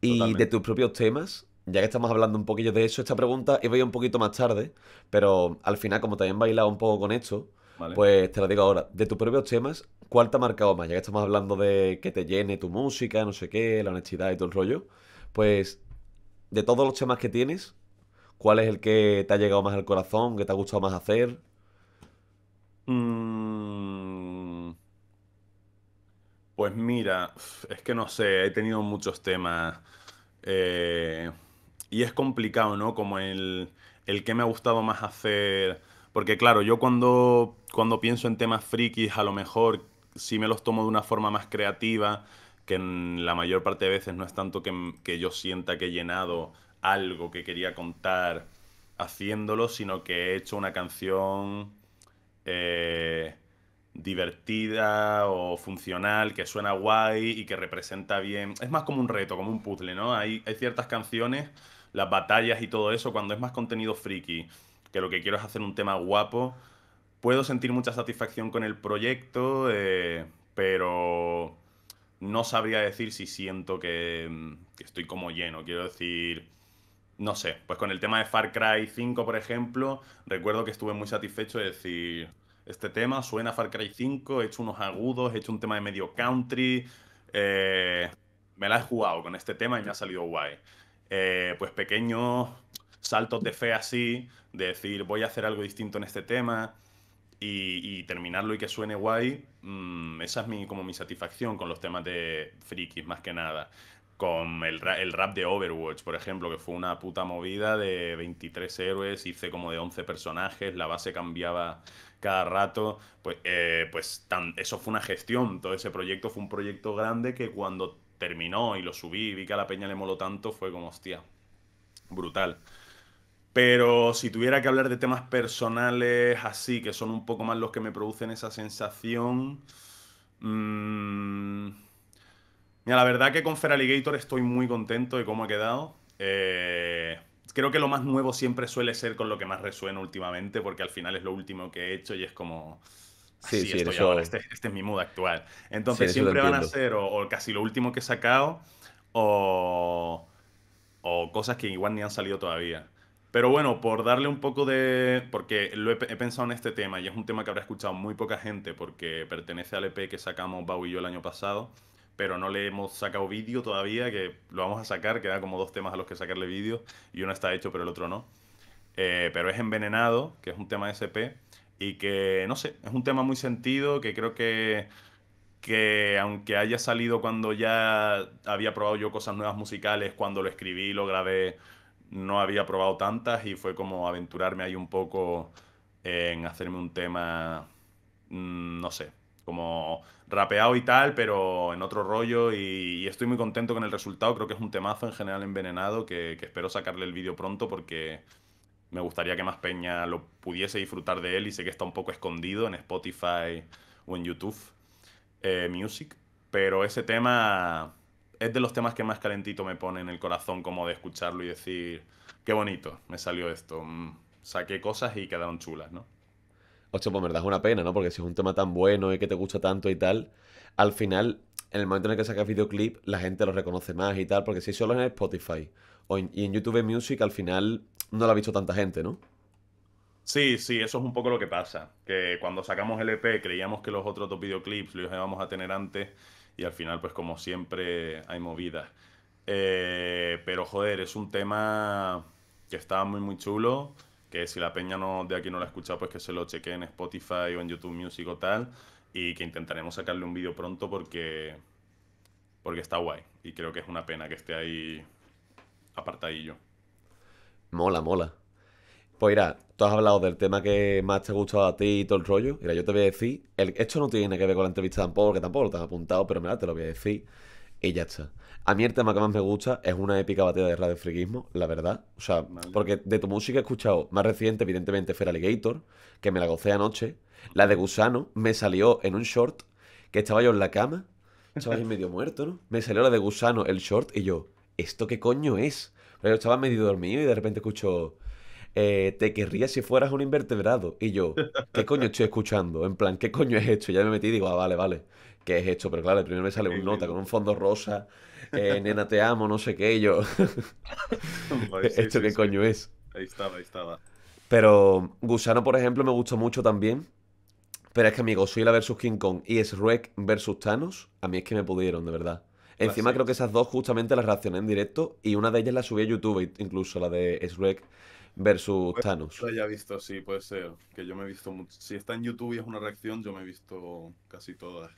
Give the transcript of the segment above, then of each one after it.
Y de tus propios temas, ya que estamos hablando un poquillo de eso, esta pregunta iba a ir un poquito más tarde, pero al final, como también bailado un poco con esto, pues te lo digo ahora. De tus propios temas, ¿cuál te ha marcado más? Ya que estamos hablando de que te llene tu música, no sé qué, la honestidad y todo el rollo, pues de todos los temas que tienes, ¿cuál es el que te ha llegado más al corazón, que te ha gustado más hacer? Mm, pues mira, es que no sé, he tenido muchos temas. Eh, y es complicado, ¿no? Como el, el que me ha gustado más hacer. Porque claro, yo cuando, cuando pienso en temas frikis, a lo mejor sí me los tomo de una forma más creativa, que en la mayor parte de veces no es tanto que, que yo sienta que he llenado algo que quería contar haciéndolo, sino que he hecho una canción eh, divertida o funcional, que suena guay y que representa bien. Es más como un reto, como un puzzle, ¿no? Hay, hay ciertas canciones las batallas y todo eso, cuando es más contenido friki, que lo que quiero es hacer un tema guapo, puedo sentir mucha satisfacción con el proyecto, eh, pero no sabría decir si siento que, que, estoy como lleno. Quiero decir, no sé, pues con el tema de Far Cry 5, por ejemplo, recuerdo que estuve muy satisfecho de decir, este tema suena Far Cry 5, he hecho unos agudos, he hecho un tema de medio country, eh, me la he jugado con este tema y me ha salido guay. Eh, pues pequeños saltos de fe así, de decir voy a hacer algo distinto en este tema y, terminarlo y que suene guay, mm, esa es mi, como mi satisfacción con los temas de frikis más que nada. Con el, el, rap de Overwatch, por ejemplo, que fue una puta movida de 23 héroes, hice como de 11 personajes, la base cambiaba cada rato, pues, eh, pues eso fue una gestión, todo ese proyecto fue un proyecto grande que cuando terminó y lo subí y vi que a la peña le moló tanto, fue como, hostia, brutal. Pero si tuviera que hablar de temas personales así, que son un poco más los que me producen esa sensación... Mmm, mira, la verdad que con Feraligator estoy muy contento de cómo ha quedado. Eh, creo que lo más nuevo siempre suele ser con lo que más resuena últimamente, porque al final es lo último que he hecho y es como... Sí, sí, este, este, es mi mood actual. Entonces siempre van a ser o, casi lo último que he sacado o, o cosas que igual ni han salido todavía. Pero bueno, por darle un poco de... Porque lo he, pensado en este tema y es un tema que habrá escuchado muy poca gente porque pertenece al EP que sacamos Bau y yo el año pasado, pero no le hemos sacado vídeo todavía, que lo vamos a sacar, queda como dos temas a los que sacarle vídeo y uno está hecho pero el otro no. Eh, pero es Envenenado, que es un tema de SP y que, no sé, es un tema muy sentido que creo que, que aunque haya salido cuando ya había probado yo cosas nuevas musicales, cuando lo escribí, lo grabé, no había probado tantas y fue como aventurarme ahí un poco en hacerme un tema, mm, no sé, como rapeado y tal, pero en otro rollo y, estoy muy contento con el resultado, creo que es un temazo en general envenenado que, espero sacarle el vídeo pronto porque me gustaría que más peña lo pudiese disfrutar de él y sé que está un poco escondido en Spotify o en YouTube eh, Music, pero ese tema es de los temas que más calentito me pone en el corazón como de escucharlo y decir, qué bonito, me salió esto, mm, saqué cosas y quedaron chulas, ¿no? Ocho, pues verdad es una pena, ¿no? Porque si es un tema tan bueno y que te gusta tanto y tal, al final, en el momento en el que sacas videoclip, la gente lo reconoce más y tal, porque si solo en Spotify o en, y en YouTube Music, al final no lo ha visto tanta gente, ¿no? Sí, sí, eso es un poco lo que pasa. Que cuando sacamos el EP creíamos que los otros dos videoclips los íbamos a tener antes y al final, pues como siempre, hay movidas. Eh, pero joder, es un tema que está muy, muy chulo. Que si la peña no, de aquí no lo ha escuchado, pues que se lo cheque en Spotify o en YouTube Music o tal. Y que intentaremos sacarle un vídeo pronto porque, porque está guay. Y creo que es una pena que esté ahí apartadillo. Mola, mola. Pues mira, tú has hablado del tema que más te ha gustado a ti y todo el rollo. Mira, yo te voy a decir, esto no tiene que ver con la entrevista tampoco, porque tampoco lo te han apuntado, pero mira, te lo voy a decir y ya está. A mí el tema que más me gusta es una épica batida de radio friquismo, la verdad. O sea, porque de tu música he escuchado más reciente, evidentemente, Fer Alligator, que me la gocé anoche. La de Gusano me salió en un short que estaba yo en la cama, estaba ahí medio muerto, ¿no? Me salió la de Gusano, el short, y yo, ¿esto qué coño es? Pero yo estaba medio dormido y de repente escucho, eh, te querría si fueras un invertebrado. Y yo, ¿qué coño estoy escuchando? En plan, ¿qué coño es esto? Ya me metí y digo, ah, vale, vale, ¿qué es esto? Pero claro, primero me sale un nota con un fondo rosa, eh, nena te amo, no sé qué, y yo. Sí, ¿Esto sí, qué sí. coño es? Ahí estaba, ahí estaba. Pero Gusano, por ejemplo, me gustó mucho también. Pero es que, amigo, Godzilla versus King Kong y Shrek versus Thanos, a mí es que me pudieron, de verdad. Encima creo que esas dos justamente las reaccioné en directo y una de ellas la subí a YouTube, incluso la de Shrek versus Pues Thanos. lo haya visto, sí, puede ser. Que yo me he visto mucho. Si está en YouTube y es una reacción, yo me he visto casi todas.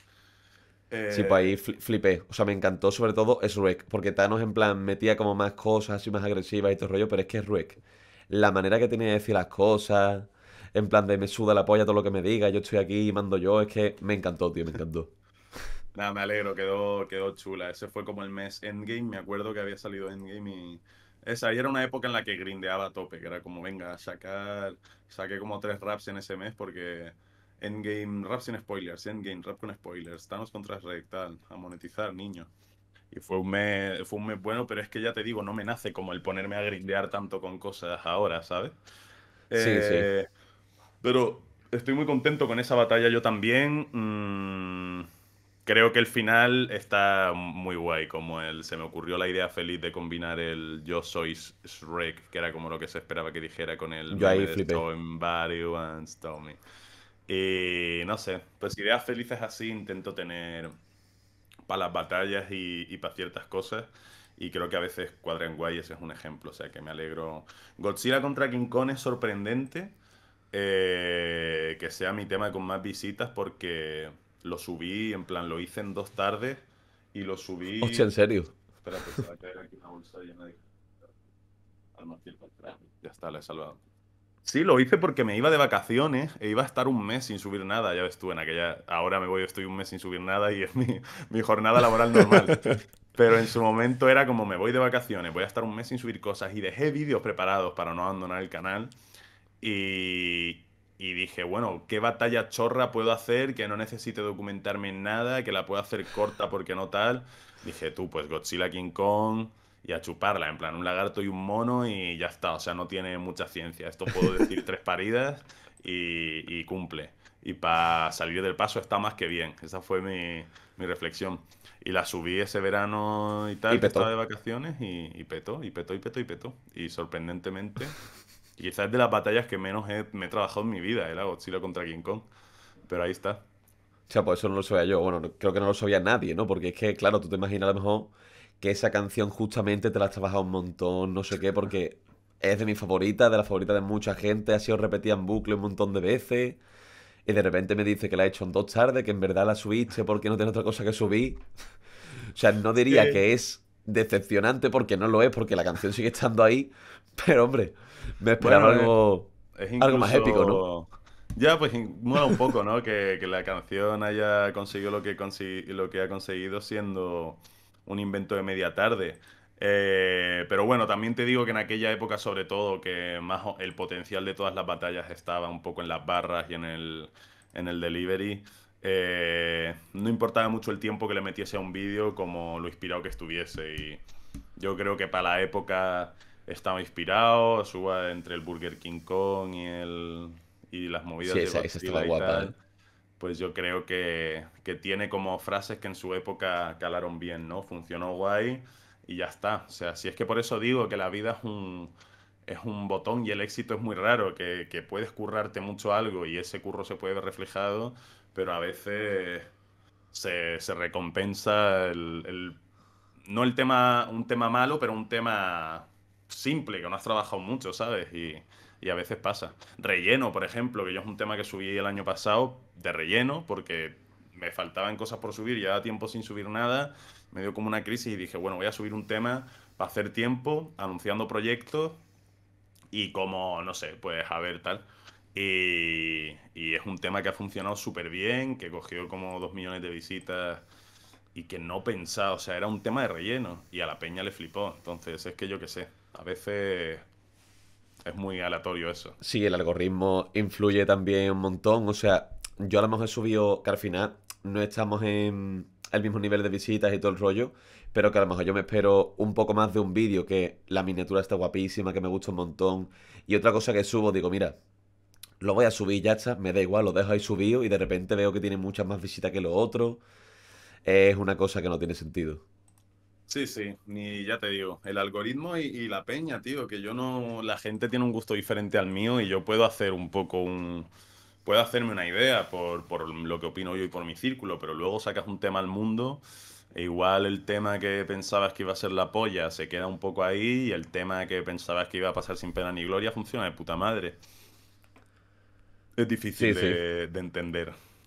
Sí, pues ahí Eh, fli- flipé. O sea, me encantó sobre todo Shrek, porque Thanos en plan metía como más cosas así más agresivas y todo el rollo, pero es que Shrek, la manera que tiene de decir las cosas, en plan de me suda la polla todo lo que me diga, yo estoy aquí y mando yo, es que me encantó, tío, me encantó. nada, me alegro, quedó, quedó chula. Ese fue como el mes Endgame. Me acuerdo que había salido Endgame y. Esa ahí era una época en la que grindeaba a tope, que era como, venga, sacar. Saqué como tres raps en ese mes porque. Endgame, rap sin spoilers, Endgame, rap con spoilers, Thanos contra Shrek, tal, a monetizar, niño. Y fue un mes, fue un mes bueno, pero es que ya te digo, no me nace como el ponerme a grindear tanto con cosas ahora, ¿sabes? Sí, sí. Eh, pero estoy muy contento con esa batalla yo también. Mm, creo que el final está muy guay, como el, se me ocurrió la idea feliz de combinar el Yo soy Shrek, que era como lo que se esperaba que dijera con el Yo ahí flipé. Y no sé, pues ideas felices así intento tener para las batallas y, y para ciertas cosas. Y creo que a veces cuadran guay, ese es un ejemplo. O sea, que me alegro. Godzilla contra King Kong es sorprendente eh, que sea mi tema con más visitas porque lo subí, en plan, lo hice en dos tardes y lo Hostia, en subí. serio. Espérate, se va a caer aquí una bolsa llena de. Ya está, la he salvado. Sí, lo hice porque me iba de vacaciones e iba a estar un mes sin subir nada. Ya ves tú, en aquella. Ahora me voy, estoy un mes sin subir nada y es mi, mi jornada laboral normal. Pero en su momento era como me voy de vacaciones, voy a estar un mes sin subir cosas y dejé vídeos preparados para no abandonar el canal. Y, y dije, bueno, ¿qué batalla chorra puedo hacer que no necesite documentarme en nada, que la pueda hacer corta porque no tal? Dije, tú, pues Godzilla King Kong y a chuparla, en plan, un lagarto y un mono y ya está, o sea, no tiene mucha ciencia. Esto puedo decir tres paridas y, y cumple. Y para salir del paso está más que bien. Esa fue mi, mi reflexión. Y la subí ese verano y Y tal, que estaba de vacaciones y, y petó, y petó, y petó, y petó. Y sorprendentemente, y quizás es de las batallas que menos he- me he trabajado en mi vida, era Godzilla contra King Kong. Pero ahí está. O sea, pues eso no lo sabía yo. Bueno, no- creo que no lo sabía nadie, ¿no? Porque es que, claro, tú te imaginas a lo mejor que esa canción justamente te la has trabajado un montón, no sé qué, porque es de mis favoritas, de las favoritas de mucha gente, ha sido repetida en bucle un montón de veces. Y de repente me dice que la he hecho en dos tardes, que en verdad la subiste porque no tiene otra cosa que subir. O sea, no diría Que que es decepcionante porque no lo es, porque la canción sigue estando ahí. Pero, hombre, me esperaba Bueno, algo, es algo más épico, ¿no? incluso... Ya, pues mola un poco, ¿no? Que, que la canción haya conseguido lo que, consi- lo que ha conseguido siendo un invento de media tarde. Eh, pero bueno, también te digo que en aquella época, sobre todo, que más el potencial de todas las batallas estaba un poco en las barras y en el, en el delivery. Eh, no importaba mucho el tiempo que le metiese a un vídeo como lo inspirado que estuviese. Y yo creo que para la época estaba inspirado, suba entre el Burger King Kong y, el, y las movidas Sí, de esa, esa estaba guapa, ¿eh? tal pues yo creo que, que tiene como frases que en su época calaron bien, ¿no? Funcionó guay y ya está. O sea, si es que por eso digo que la vida es un, es un botón y el éxito es muy raro, que, que puedes currarte mucho algo y ese curro se puede ver reflejado, pero a veces se, se recompensa el, el- no el tema, un tema malo, pero un tema simple, que no has trabajado mucho, ¿sabes? Y, y a veces pasa. Relleno, por ejemplo, que yo es un tema que subí el año pasado de relleno, porque me faltaban cosas por subir, llevaba tiempo sin subir nada, me dio como una crisis y dije, bueno, voy a subir un tema para hacer tiempo, anunciando proyectos y como, no sé, pues a ver tal. Y, y es un tema que ha funcionado súper bien, que cogió como dos millones de visitas y que no pensaba, o sea, era un tema de relleno y a la peña le flipó. Entonces, es que yo qué sé, a veces es muy aleatorio eso. Sí, el algoritmo influye también un montón. O sea, yo a lo mejor he subido que al final no estamos en el mismo nivel de visitas y todo el rollo, pero que a lo mejor yo me espero un poco más de un vídeo que la miniatura está guapísima, que me gusta un montón. Y otra cosa que subo, digo, mira, lo voy a subir, ya está, me da igual, lo dejo ahí subido y de repente veo que tiene muchas más visitas que lo otro. Es una cosa que no tiene sentido. Sí, sí, ni ya te digo, el algoritmo y, y la peña, tío, que yo no, la gente tiene un gusto diferente al mío y yo puedo hacer un poco un, puedo hacerme una idea por, por lo que opino yo y por mi círculo, pero luego sacas un tema al mundo e igual el tema que pensabas que iba a ser la polla se queda un poco ahí y el tema que pensabas que iba a pasar sin pena ni gloria funciona de puta madre. Es difícil Sí, sí. de, de entender.